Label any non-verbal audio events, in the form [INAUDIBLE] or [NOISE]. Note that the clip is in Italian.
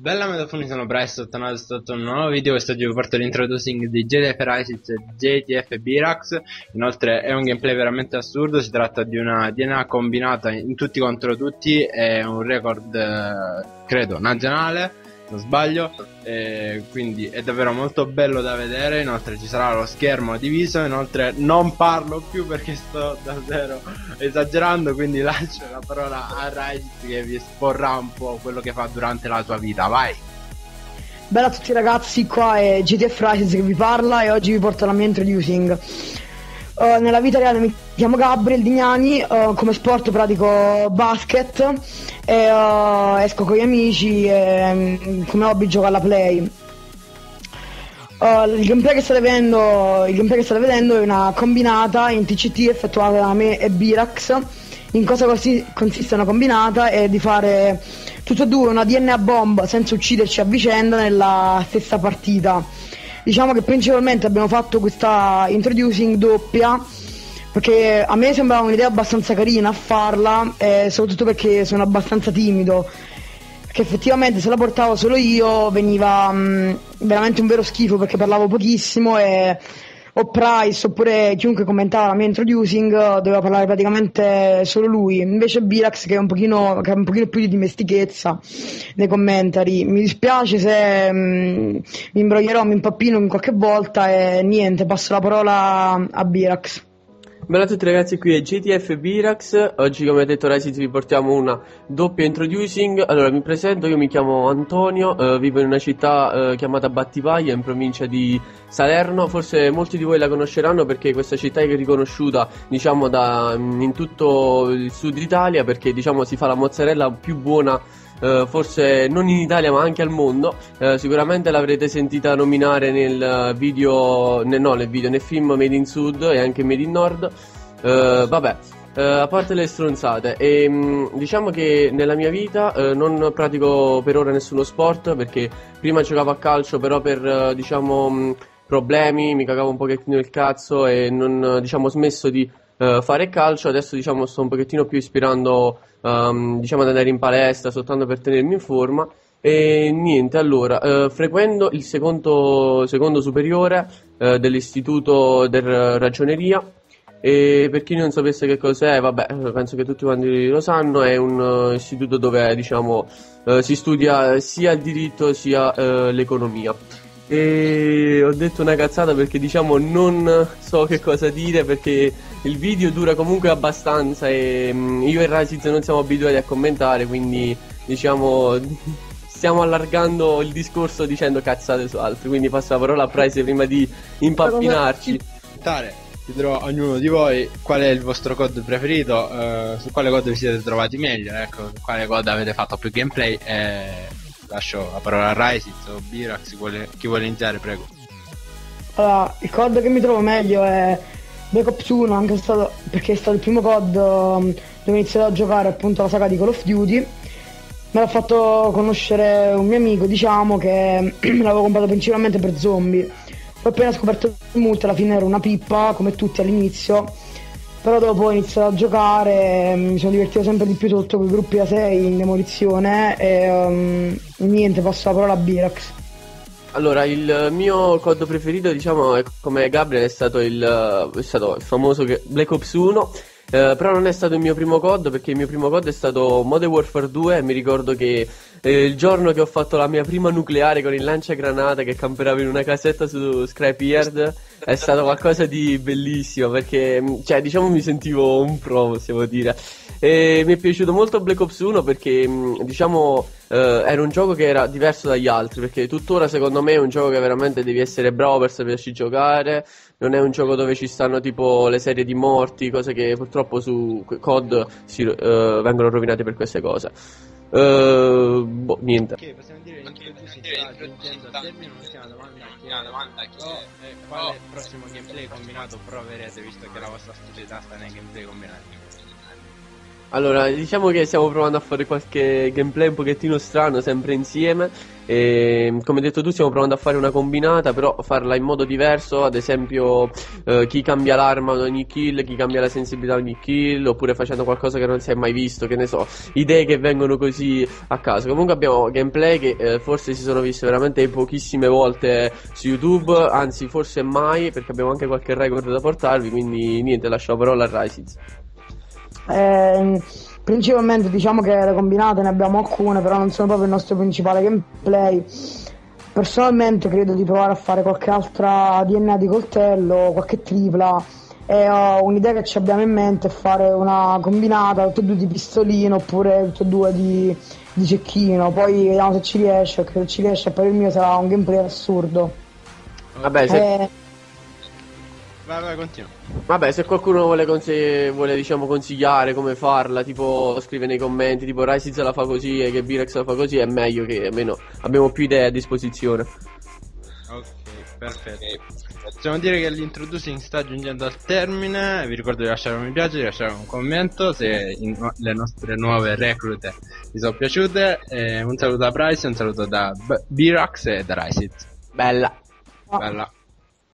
Bella Metafoni, sono Bryce, sono stato un nuovo video, questo oggi vi porto l'introducing di JTF Rises e JTF Birax, inoltre è un gameplay veramente assurdo, si tratta di una DNA combinata in tutti contro tutti, è un record eh, credo nazionale, non sbaglio, e quindi è davvero molto bello da vedere, inoltre ci sarà lo schermo diviso, inoltre non parlo più perché sto davvero esagerando, quindi lascio la parola a Rise che vi esporrà un po' quello che fa durante la sua vita, vai! Bella a tutti ragazzi, qua è GTF Rises che vi parla e oggi vi porto la mia introducing. Uh, nella vita reale mi chiamo Gabriel Dignani, uh, come sport pratico basket e uh, esco con gli amici e um, come hobby gioco alla play. il, gameplay che state vedendo, il gameplay che state vedendo è una combinata in TCT effettuata da me e Birax. In cosa consiste una combinata? È di fare tutte e due una DNA bomb senza ucciderci a vicenda nella stessa partita diciamo che principalmente abbiamo fatto questa introducing doppia perché a me sembrava un'idea abbastanza carina farla e soprattutto perché sono abbastanza timido. Perché effettivamente se la portavo solo io veniva mh, veramente un vero schifo perché parlavo pochissimo e o Price oppure chiunque commentava la mia introducing doveva parlare praticamente solo lui. Invece Birax che, è un pochino, che ha un pochino più di dimestichezza nei commentari. Mi dispiace se mh, mm, mi imbroglierò, mi impappino in qualche volta e niente, passo la parola a Birax Bella a tutti ragazzi, qui è GTF Birax, oggi come detto Resit vi portiamo una doppia introducing, allora mi presento, io mi chiamo Antonio, eh, vivo in una città eh, chiamata Battivaia in provincia di Salerno, forse molti di voi la conosceranno perché questa città è riconosciuta diciamo da, in tutto il sud Italia perché diciamo si fa la mozzarella più buona Uh, forse non in Italia ma anche al mondo. Uh, sicuramente l'avrete sentita nominare nel video, nel, no, nel video, nel film Made in Sud e anche Made in Nord. Uh, vabbè. a parte le stronzate, e, um, diciamo che nella mia vita non pratico per ora nessuno sport perché prima giocavo a calcio, però per diciamo um, problemi mi cagavo un pochettino il cazzo e non diciamo ho smesso di fare calcio. Adesso diciamo sto un pochettino più ispirando um, diciamo ad andare in palestra soltanto per tenermi in forma. E niente, allora, eh, frequento il secondo, secondo superiore eh, dell'istituto del ragioneria e per chi non sapesse che cos'è, vabbè, penso che tutti quanti lo sanno, è un uh, istituto dove diciamo uh, si studia sia il diritto sia uh, l'economia. E ho detto una cazzata perché diciamo non so che cosa dire perché il video dura comunque abbastanza e mm, io e Rasiz non siamo abituati a commentare quindi diciamo [LAUGHS] stiamo allargando il discorso dicendo cazzate su altri quindi passo la parola a Price prima di impappinarci. Chiederò a ognuno di voi qual è il vostro code preferito, eh, su quale code vi siete trovati meglio, ecco, su quale code avete fatto più gameplay. Eh lascio la parola a Rysis o Birax, chi vuole, chi vuole iniziare, prego. Allora, il COD che mi trovo meglio è Black Ops 1, anche stato, perché è stato il primo COD um, dove ho iniziato a giocare appunto la saga di Call of Duty. Me l'ha fatto conoscere un mio amico, diciamo, che [CLEARS THROAT] l'avevo comprato principalmente per zombie. Poi appena scoperto il multi, alla fine era una pippa, come tutti all'inizio però dopo ho iniziato a giocare, mi sono divertito sempre di più sotto quei gruppi a 6 in demolizione e um, niente, passo la parola a Birax. Allora, il mio COD preferito, diciamo, come Gabriel, è stato il, è stato il famoso Black Ops 1. Eh, però non è stato il mio primo COD perché il mio primo COD è stato Modern Warfare 2 e mi ricordo che eh, il giorno che ho fatto la mia prima nucleare con il lanciagranata che camperavo in una casetta su Scrapyard è stato qualcosa di bellissimo perché, mm, cioè, diciamo mi sentivo un pro, possiamo dire. E mi è piaciuto molto Black Ops 1 perché, mm, diciamo, eh, era un gioco che era diverso dagli altri. Perché tuttora, secondo me, è un gioco che veramente devi essere bravo per saperci giocare. Non è un gioco dove ci stanno tipo le serie di morti, cose che purtroppo su COD si, uh, vengono rovinate per queste cose. Uh, boh, niente. Ok, possiamo dire che sta termine un'ultima domanda una domanda che oh, eh, qual è il prossimo gameplay combinato? Proverete visto che la vostra società sta nei gameplay combinati Allora, diciamo che stiamo provando a fare qualche gameplay un pochettino strano, sempre insieme. E, come detto tu, stiamo provando a fare una combinata, però farla in modo diverso. Ad esempio, eh, chi cambia l'arma ad ogni kill, chi cambia la sensibilità ad ogni kill, oppure facendo qualcosa che non si è mai visto, che ne so, idee che vengono così a caso. Comunque abbiamo gameplay che eh, forse si sono viste veramente pochissime volte su YouTube, anzi forse mai, perché abbiamo anche qualche record da portarvi. Quindi niente, lascio la parola a Rysis. Eh, principalmente diciamo che le combinate ne abbiamo alcune, però non sono proprio il nostro principale gameplay. Personalmente credo di provare a fare qualche altra DNA di coltello, qualche tripla e ho un'idea che ci abbiamo in mente è fare una combinata, tutte e due di pistolino oppure tutte e due di, di cecchino, poi vediamo se ci riesce, credo ci riesce, per il mio sarà un gameplay assurdo. Vabbè, se... Eh, Vai, vai, continua. Vabbè, se qualcuno vuole, consi- vuole, diciamo, consigliare come farla, tipo scrive nei commenti, tipo Rysiz la fa così e che Birex la fa così, è meglio che almeno abbiamo più idee a disposizione. Ok, perfetto. Possiamo dire che l'introducing sta giungendo al termine. Vi ricordo di lasciare un mi piace, di lasciare un commento se in- le nostre nuove reclute vi sono piaciute. Eh, un saluto da Bryce, un saluto da B- Birax e da Rysit. Bella. Bella.